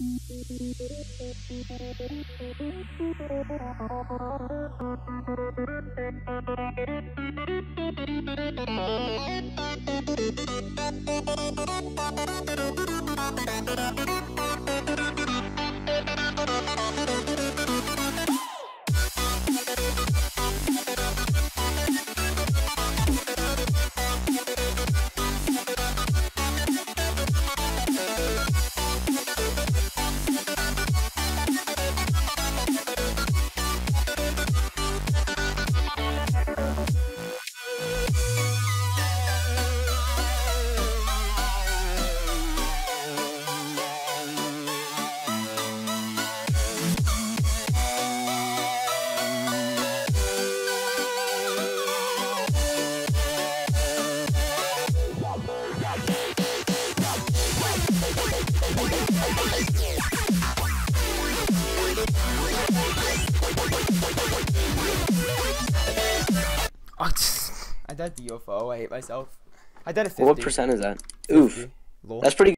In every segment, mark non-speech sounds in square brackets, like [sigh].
Oh, I died the UFO. I hate myself. I died a 50. What percent is that? Oof. 50. Lol. That's pretty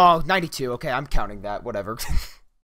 Oh, 92. Okay, I'm counting that. Whatever. [laughs]